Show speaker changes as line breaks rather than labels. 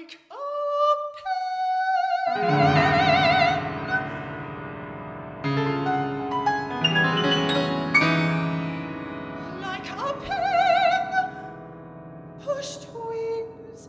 like a pin, Like a pin, pushed wings.